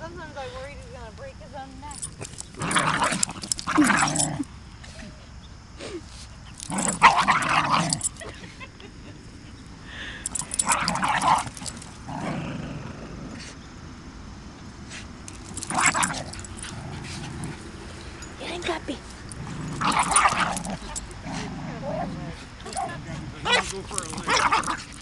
sometimes I worried he's gonna break his own neck. Go for a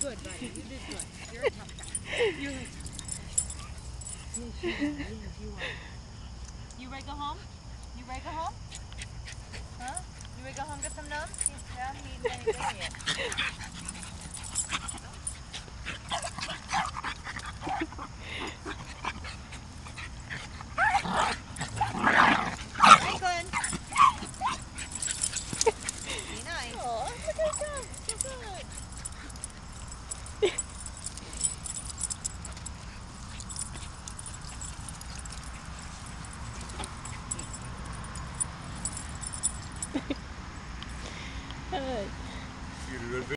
good, buddy. You did good. You're a tough guy. You're a tough guy. You ready to go home? You ready to go home? Huh? You ready to go home get some numbs? He's anything yet. good.